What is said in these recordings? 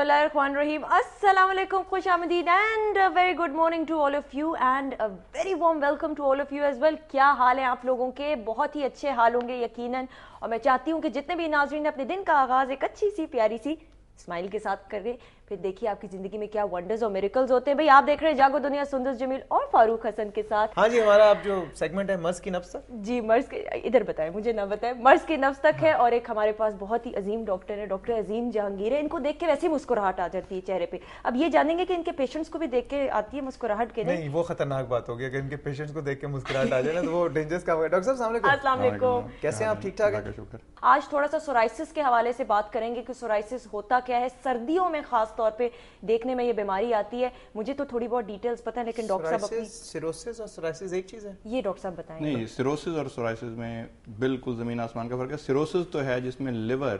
بسم اللہ الرحمن الرحیم السلام علیکم خوش آمدید and very good morning to all of you and very warm welcome to all of you as well کیا حال ہیں آپ لوگوں کے بہت ہی اچھے حال ہوں گے یقیناً اور میں چاہتی ہوں کہ جتنے بھی ناظرین اپنے دن کا آغاز ایک اچھی سی پیاری سی اسمائل کے ساتھ کر کریں پھر دیکھیے آپ کی زندگی میں کیا ونڈرز اور میریکلز ہوتے ہیں۔ بھائی آپ دیکھ رہے ہیں جاگو دنیا سندر جمیل اور فاروق حسن کے ساتھ۔ ہاں جی ہمارا آپ جو سیگمنٹ ہے مرض کی نفس تک۔ جی مرض کے ادھر بتائیں مجھے نہ بتائیں۔ مرض کی نفس تک ہے ہاں۔ اور ایک ہمارے پاس بہت ہی عظیم ڈاکٹر ہے ڈاکٹر عظیم جہانگیر ہے۔ ان کو دیکھ کے ویسے ہی مسکراہٹ آ جاتی ہے چہرے پہ۔ اب یہ جانیں گے کہ ان کے پیشنٹس کو بھی دیکھ کے آتی ہے مسکراہٹ کے نہیں؟ وہ خطرناک بات ہوگی۔ اگر ان کے پیشنٹس کو دیکھ کے مسکراہٹ آ جائے تو وہ ڈینجرس کا ہوگا۔ ڈاکٹر صاحب السلام علیکم۔ کیسے ہیں آپ؟ ٹھیک ٹھاک ہیں؟ آج تھوڑا سا سورائسس کے حوالے سے بات کریں گے کہ سورائسس ہوتا کیا ہے۔ سردیوں میں خاص طور پہ دیکھنے میں یہ بیماری آتی ہے۔ مجھے تو تھوڑی بہت ڈیٹیلز پتہ ہے لیکن ڈاکٹر صاحب اپنی سیروسس اور سورائسس ایک چیز ہے؟ یہ ڈاکٹر صاحب بتائیں۔ نہیں سیروسز اور سورائسز میں بالکل زمین آسمان کا فرق ہے۔ سیروسز تو ہے جس میں لیور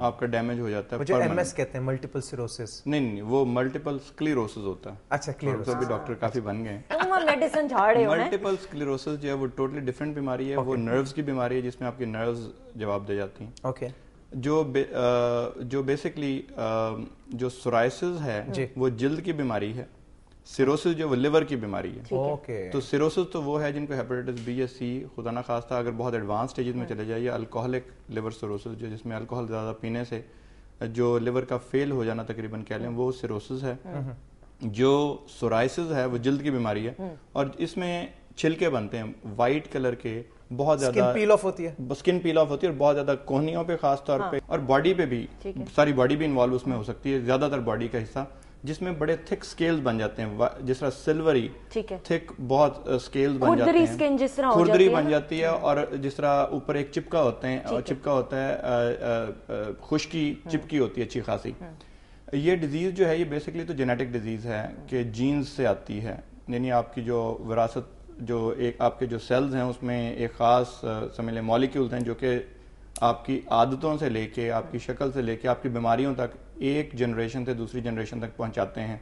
آپ کا ڈیمیج ہو جاتا ہے جو ایم۔ ایس کہتے ہیں ملٹیپل سیروسس نہیں نہیں وہ ملٹیپل سکلیروسز ہوتا ہے۔ اچھا کلیئر تو بھی ڈاکٹر کافی بن گئے۔ ہیں تم میڈیسن جھاڑ رہے ہو ملٹیپل سکلیروسز جو ہے وہ ٹوٹلی ڈفرینٹ بیماری ہے۔ وہ نروز کی بیماری ہے جس میں آپ کی نروز جواب دے جاتی ہیں۔ اوکے جو بے- آ، جو بیسکلی جو سورائسز ہے جی۔ وہ جلد کی بیماری ہے۔ سیروسز جو وہ لیور کی بیماری ہے۔ تو سیروسز تو وہ ہے جن کو ہیپیٹائٹس بی یا سی خدا نہ خواستہ اگر بہت ایڈوانس سٹیجز میں چلے جائے یا الکوہلک لیور سیروسز جو جس میں الکوہل زیادہ پینے سے جو لیور کا فیل ہو جانا تقریباً کہہ لیں وہ سیروسز ہے۔ جو سورائسز ہے وہ جلد کی بیماری ہے۔ اور اس میں چھلکے بنتے ہیں وائٹ کلر کے بہت زیادہ پیل آف ہوتی ہے۔ سکن پیل آف ہوتی ہے اور بہت زیادہ کوہنیوں پہ خاص طور پہ اور باڈی پہ بھی ساری باڈی بھی انوالو اس میں ہو سکتی ہے زیادہ تر باڈی کا حصہ جس میں بڑے تھک سکیلز بن جاتے ہیں جس طرح سلوری تھک بہت سکیلز بن جاتے ہیں۔ کھردری ہے۔ بن جاتی ہے اور جس طرح اوپر ایک چپکا ہوتے ہیں چپکا ہوتا ہے خشکی چپکی ہوتی ہے اچھی خاصی۔ یہ ڈیزیز جو ہے یہ بیسکلی تو جینیٹک ڈیزیز ہے کہ جینز سے آتی ہے یعنی آپ کی جو وراثت جو ایک آپ کے جو سیلز ہیں اس میں ایک خاص سمجھ لیں مالیکیولز ہیں جو کہ آپ کی عادتوں سے لے کے آپ کی شکل سے لے کے آپ کی بیماریوں تک ایک جنریشن سے دوسری جنریشن تک پہنچاتے ہیں۔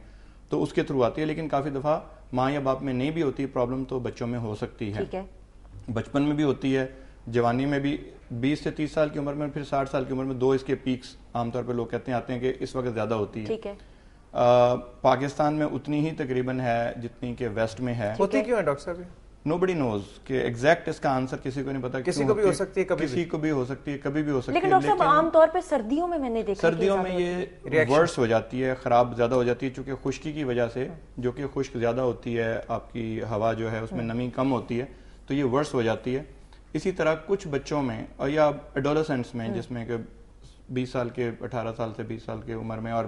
تو اس کے تھرو آتی ہے لیکن کافی دفعہ ماں یا باپ میں نہیں بھی ہوتی پرابلم تو بچوں میں ہو سکتی ہے۔ بچپن میں بھی ہوتی ہے جوانی میں بھی بیس سے تیس سال کی عمر میں پھر ساٹھ سال کی عمر میں دو اس کے پیکس عام طور پہ لوگ کہتے ہیں آتے ہیں کہ اس وقت زیادہ ہوتی ہے۔ ٹھیک ہے۔ آ، پاکستان میں اتنی ہی تقریباً ہے جتنی کہ ویسٹ میں ہے ہوتی کیوں ہے ڈاکٹر صاحب؟ نو بڈی نوز کہ ایگزیکٹ اس کا آنسر کسی کو نہیں پتا کسی کو بھی ہو سکتی ہے، کسی کو بھی ہو سکتی ہے کبھی بھی ہو سکتی لیکن ہے ڈاکٹر صاحب عام طور پہ سردیوں میں میں نے دیکھا سردیوں میں۔ یہ ورس ہو جاتی ہے خراب زیادہ ہو جاتی ہے چونکہ خشکی کی وجہ سے جو کہ خشک زیادہ ہوتی ہے آپ کی ہوا جو ہے اس میں نمی کم ہوتی ہے تو یہ ورس ہو جاتی ہے اسی طرح کچھ بچوں میں اور یا ایڈولسنٹس میں جس میں کہ بیس سال کے اٹھارہ سال سے بیس سال کی عمر میں اور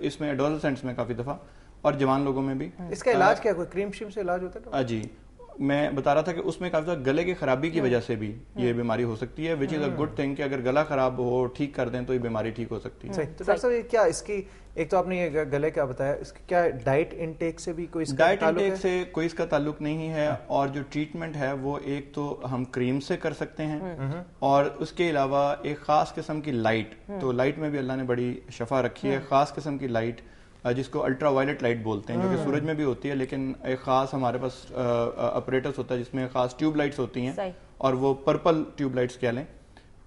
اس میں ایڈولسنٹس میں کافی دفعہ اور جوان لوگوں میں بھی۔ اس کا علاج کیا کوئی کریم شیم سے علاج ہوتا ہے جی۔ میں بتا رہا تھا کہ اس میں کافی زیادہ گلے کی خرابی کی وجہ سے بھی یہ بیماری ہو سکتی ہے which is a good thing کہ اگر گلا خراب ہو ٹھیک کر دیں تو یہ بیماری ٹھیک ہو سکتی ہے۔ تو ڈاکٹر صاحب یہ کیا اس کی ایک تو آپ نے یہ گلے کا بتایا اس کی کیا ڈائٹ انٹیک سے بھی کوئی اس کا ڈائٹ انٹیک سے کوئی اس کا تعلق نہیں ہے اور جو ٹریٹمنٹ ہے وہ ایک تو ہم کریم سے کر سکتے ہیں اور اس کے علاوہ ایک خاص قسم کی لائٹ تو لائٹ میں بھی اللہ نے بڑی شفا رکھی ہے۔ خاص قسم کی لائٹ جس کو الٹرا وائلٹ لائٹ بولتے ہیں جو کہ سورج میں بھی ہوتی ہے لیکن ایک خاص ہمارے پاس اپریٹس ہوتا ہے جس میں خاص ٹیوب لائٹس ہوتی ہیں۔ اور وہ پرپل ٹیوب لائٹس کہہ لیں۔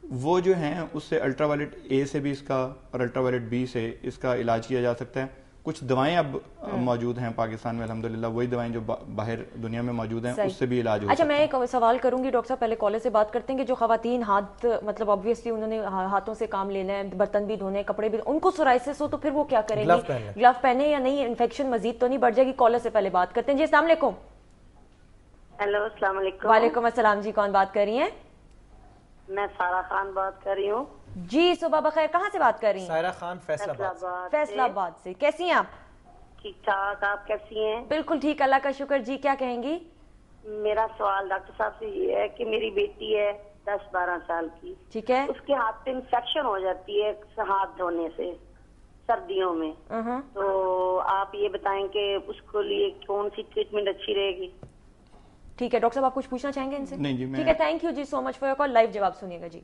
وہ جو ہیں اس سے الٹرا وائلٹ اے سے بھی اس کا اور الٹرا وائلٹ بی سے اس کا علاج کیا جا سکتا ہے۔ کچھ دوائیں اب موجود ہیں پاکستان میں الحمدللہ وہی دوائیں جو با- باہر دنیا میں موجود ہیں۔ اس سے بھی علاج ہو اچھا میں ایک سوال کروں گی ڈاکٹر صاحب پہلے کالر سے بات کرتے ہیں کہ جو خواتین ہاتھ مطلب obviously انہوں نے ہا- ہاتھوں سے کام لینا ہے برتن بھی دھونے کپڑے بھی ان کو سورائسس ہو تو پھر وہ کیا کریں Glove گی پہنے۔ گلو پہنے یا نہیں؟ انفیکشن مزید تو نہیں بڑھ جائے گی۔ کالر سے پہلے بات کرتے ہیں۔ جی السلام علیکم۔ ہیلو السلام علیکم۔ وعلیکم السلام جی کون بات کر رہی ہیں؟ میں سارا خان بات کر رہی ہوں۔ جی صبح بخیر کہاں سے بات کر رہی ہیں؟ سائرہ خان فیصل فیصلہ آباد آباد فیصل آباد سے۔ کیسی ہیں آپ؟ ٹھیک ٹھاک آپ کیسی ہیں؟ بالکل ٹھیک اللہ کا شکر۔ جی کیا کہیں گی؟ میرا سوال ڈاکٹر صاحب سے یہ ہے کہ میری بیٹی ہے دس بارہ سال کی۔ ٹھیک ہے۔ اس کے ہاتھ پہ انفیکشن ہو جاتی ہے ہاتھ دھونے سے سردیوں میں۔ تو آپ یہ بتائیں کہ اس کو لیے کون سی ٹریٹمنٹ اچھی رہے گی؟ ٹھیک ہے ڈاکٹر صاحب آپ کچھ پوچھنا چاہیں گے ان سے؟ نہیں جی، ٹھیک ہے thank you G so much for call live جواب سنیے گا جی۔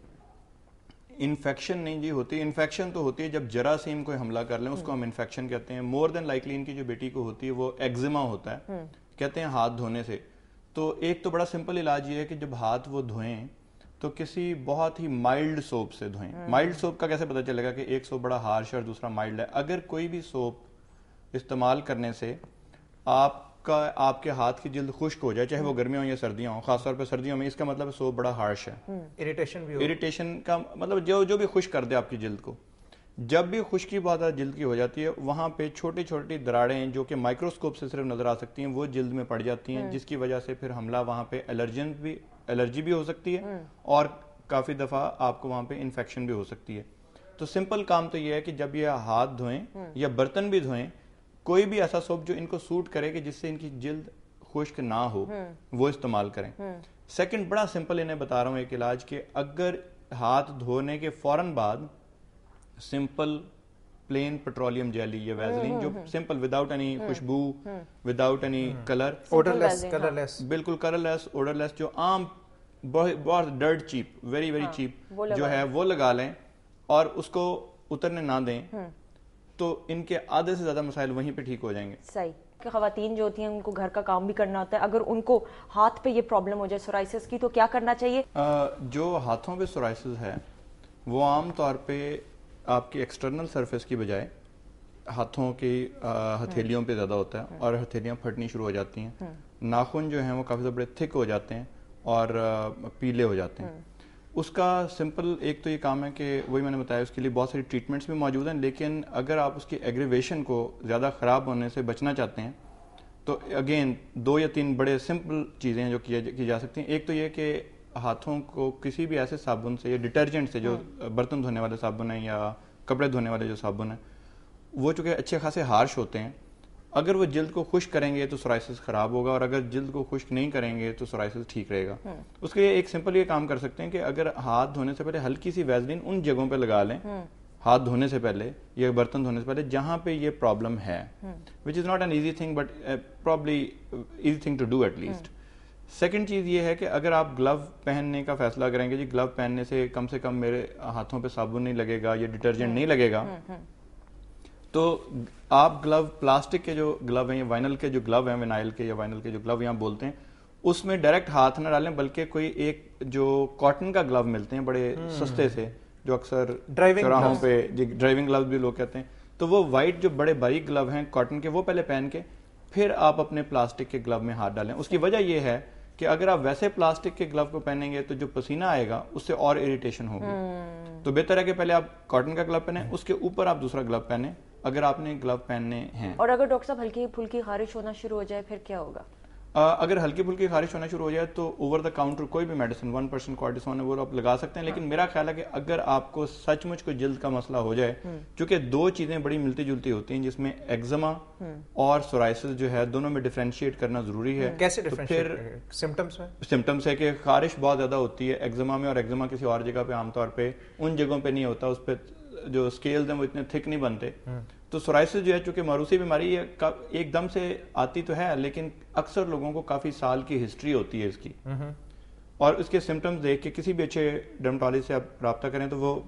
انفیکشن نہیں جی ہوتی انفیکشن تو ہوتی ہے جب جراثیم کوئی حملہ کر لیں اس کو ہم انفیکشن کہتے ہیں۔ مور دین لائکلی ان کی جو بیٹی کو ہوتی ہے وہ ایگزما ہوتا ہے۔ کہتے ہیں ہاتھ دھونے سے۔ تو ایک تو بڑا سمپل علاج یہ ہے کہ جب ہاتھ وہ دھوئیں تو کسی بہت ہی مائلڈ سوپ سے دھوئیں۔ مائلڈ سوپ کا کیسے پتہ چلے گا کہ ایک سوپ بڑا ہارش اور دوسرا مائلڈ ہے؟ اگر کوئی بھی سوپ استعمال کرنے سے آپ کا آپ کے ہاتھ کی جلد خشک ہو جائے چاہے وہ گرمیاں ہوں یا سردیاں ہوں خاص طور پہ سردیوں میں اس کا مطلب سوپ بڑا ہارش ہے۔ اریٹیشن بھی ہو۔ اریٹیشن کا مطلب جو جو بھی خشک کر دے آپ کی جلد کو۔ جب بھی خشکی بہت زیادہ جلد کی ہو جاتی ہے وہاں پہ چھوٹی چھوٹی دراڑیں جو کہ مائکروسکوپ سے صرف نظر آ سکتی ہیں وہ جلد میں پڑ جاتی ہیں جس کی وجہ سے پھر حملہ وہاں پہ الرجن بھی الرجی بھی ہو سکتی ہے اور کافی دفعہ آپ کو وہاں پہ انفیکشن بھی ہو سکتی ہے۔ تو سمپل کام تو یہ ہے کہ جب یہ ہاتھ دھوئیں یا برتن بھی دھوئیں کوئی بھی ایسا سوپ جو ان کو سوٹ کرے کہ جس سے ان کی جلد خشک نہ ہو وہ استعمال کریں۔ سیکنڈ بڑا سمپل انہیں بتا رہا ہوں ایک علاج کہ اگر ہاتھ دھونے کے فوراً بعد سمپل پلین پیٹرولیم جیلی یا ویزلین جو سمپل وداؤٹ اینی خوشبو without any colourless Simple colourless بالکل کلر لیس اوڈر لیس جو عام بہت بہت dirt cheap very very cheap جو ہے وہ لگا لیں اور اس کو اترنے نہ دیں۔ تو ان کے آدھے سے زیادہ مسائل وہیں پہ ٹھیک ہو جائیں گے۔ صحیح کہ خواتین جو ہوتی ہیں ان کو گھر کا کام بھی کرنا ہوتا ہے۔ اگر ان کو ہاتھ پہ یہ پرابلم ہو جائے سورائسس کی تو کیا کرنا چاہیے؟ جو ہاتھوں پہ سورائسز ہے وہ عام طور پہ آپ کی ایکسٹرنل سرفیس کی بجائے ہاتھوں کی ہتھیلیوں پہ زیادہ ہوتا ہے اور ہتھیلیاں پھٹنی شروع ہو جاتی ہیں۔ ناخن جو ہیں وہ کافی زیادہ بڑے تھک ہو جاتے ہیں اور پیلے ہو جاتے ہیں۔ اس کا سمپل ایک تو یہ کام ہے کہ وہی میں نے بتایا اس کے لیے بہت ساری ٹریٹمنٹس بھی موجود ہیں لیکن اگر آپ اس کی ایگریویشن کو زیادہ خراب ہونے سے بچنا چاہتے ہیں تو اگین دو یا تین بڑے سمپل چیزیں ہیں جو کی جا سکتی ہیں۔ ایک تو یہ کہ ہاتھوں کو کسی بھی ایسے صابن سے یا ڈٹرجنٹ سے جو برتن دھونے والے صابن ہیں یا کپڑے دھونے والے جو صابن ہیں وہ چونکہ اچھے خاصے ہارش ہوتے ہیں اگر وہ جلد کو خشک کریں گے تو سورائسس خراب ہوگا اور اگر جلد کو خشک نہیں کریں گے تو سورائسس ٹھیک رہے گا۔ اس کے لیے ایک سمپل یہ کام کر سکتے ہیں کہ اگر ہاتھ دھونے سے پہلے ہلکی سی ویزلین ان جگہوں پہ لگا لیں۔ ہاتھ دھونے سے پہلے یا برتن دھونے سے پہلے جہاں پہ یہ پرابلم ہے۔ Which is not an easy thing but probably easy thing to do at least second چیز یہ ہے کہ اگر آپ گلو پہننے کا فیصلہ کریں گے جی گلو پہننے سے کم سے کم میرے ہاتھوں پہ صابن نہیں لگے گا یا ڈٹرجنٹ نہیں لگے گا۔ تو آپ گلو پلاسٹک کے جو گلو ہیں یا وائنل کے جو گلو ہیں وینائل کے یا وائنل کے جو گلو یہاں بولتے ہیں اس میں ڈائریکٹ ہاتھ نہ ڈالیں بلکہ کوئی ایک جو کاٹن کا گلو ملتے ہیں بڑے سستے سے جو اکثر gloves. پہ جی ڈرائیونگ گلوز بھی لوگ کہتے ہیں۔ تو وہ وائٹ جو بڑے باریک گلو ہیں کاٹن کے وہ پہلے پہن کے پھر آپ اپنے پلاسٹک کے گلو میں ہاتھ ڈالیں۔ اس کی وجہ یہ ہے کہ اگر آپ ویسے پلاسٹک کے گلو کو پہنیں گے تو جو پسینہ آئے گا اس سے اور اریٹیشن ہوگی۔ تو بہتر ہے کہ پہلے آپ کاٹن کا گلو پہنیں اس کے اوپر آپ دوسرا گلو پہنیں۔ اگر آپ نے گلو پہننے ہیں۔ اور اگر ڈاکٹر صاحب ہلکی پھلکی خارش ہونا شروع ہو جائے پھر کیا ہوگا؟ اگر ہلکی پھلکی خارش ہونا شروع ہو جائے تو اوور دا کاؤنٹر کوئی بھی میڈیسن ون پرسینٹ کارٹیسون ہے وہ آپ لگا سکتے ہیں۔ لیکن میرا خیال ہے کہ اگر آپ کو سچ مچ کوئی جلد کا مسئلہ ہو جائے چونکہ دو چیزیں بڑی ملتی جلتی ہوتی ہیں جس میں ایگزما اور سورائسس جو ہے دونوں میں ڈیفرینشیٹ کرنا ضروری ہے۔ کیسے پھر سمٹمس میں؟ سمٹمس ہے کہ خارش بہت زیادہ ہوتی ہے ایگزما میں اور ایگزما کسی اور جگہ پہ عام طور پہ ان جگہوں پہ نہیں ہوتا اس پہ جو اسکیلز ہیں وہ اتنے تھک نہیں بنتے۔ تو سورائسس جو ہے چونکہ معروسی بیماری ہے کا- ایک دم سے آتی تو ہے لیکن اکثر لوگوں کو کافی سال کی ہسٹری ہوتی ہے اس کی۔ اور اس کے سمٹمز دیکھ کے کسی بھی اچھے ڈرمٹالوجسٹ سے آپ رابطہ کریں تو وہ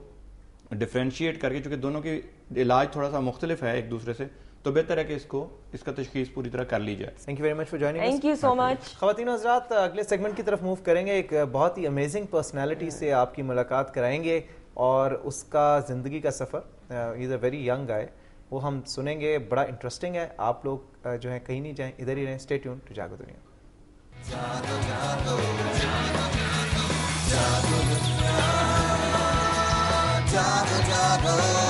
ڈفرینشیٹ کر کے چونکہ دونوں کی علاج تھوڑا سا مختلف ہے ایک دوسرے سے تو بہتر ہے کہ اس کو اس کا تشخیص پوری طرح کر لی جائے thank you very much for joining thank you so much خواتین و حضرات اگلے سیگمنٹ کی طرف موو کریں گے۔ ایک بہت ہی امیزنگ پرسنالٹی سے آپ کی ملاقات کرائیں گے۔ اور اس کا زندگی کا سفر از اے ویری ینگ آئے وہ ہم سنیں گے بڑا انٹرسٹنگ ہے آپ لوگ جو ہیں کہیں نہیں جائیں ادھر ہی رہیں اسٹے ٹیون ٹو جاگو دنیا Jago, jago.